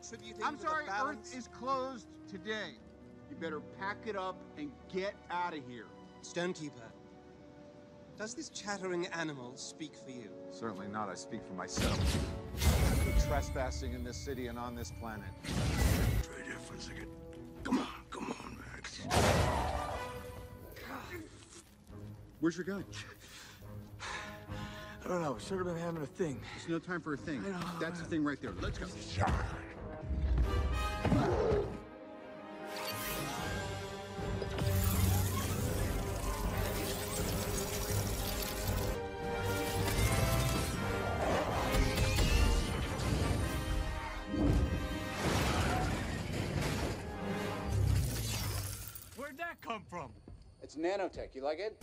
contributing I'm to sorry, the balance? Earth is closed today. You better pack it up and get out of here. Stonekeeper, does this chattering animal speak for you? Certainly not. I speak for myself. You're trespassing in this city and on this planet. Right here for a second. Come on, come on, Max. Where's your gun? I don't know. We should have been having a thing. There's no time for a thing. I know, That's the thing right there. Let's go. Where'd that come from? It's nanotech. You like it?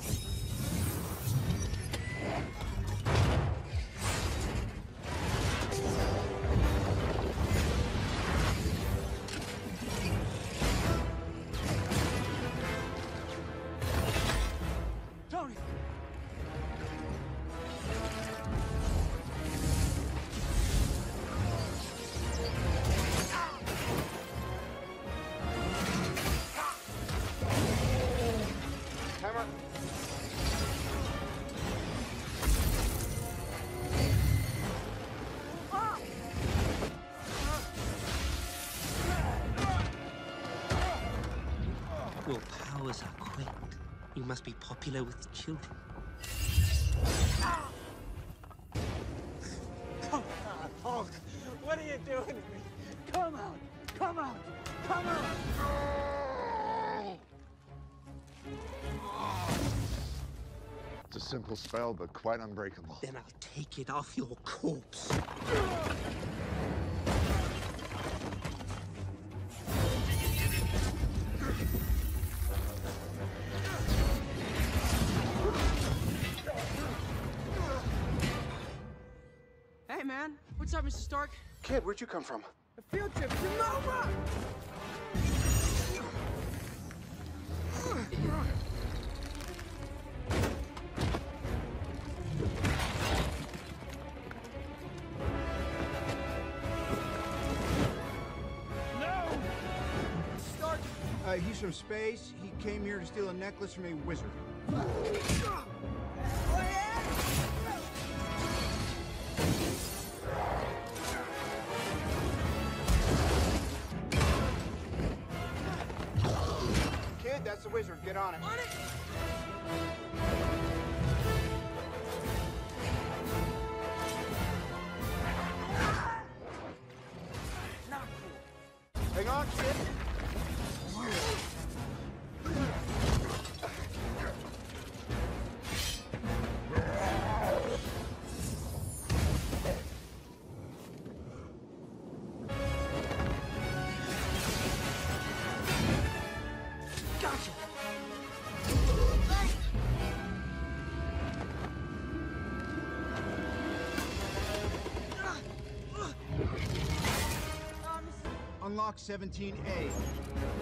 Timer. Your powers are quaint. You must be popular with children. Come on, Hulk, what are you doing to me? Come out! Come out! Come out! It's a simple spell, but quite unbreakable. Then I'll take it off your corpse. Hey, man. What's up, Mr. Stark? Kid, where'd you come from? A field trip to Nova! He's from space. He came here to steal a necklace from a wizard. Kid, that's the wizard. Get on it. On it! Hang on, kid. Unlock 17A.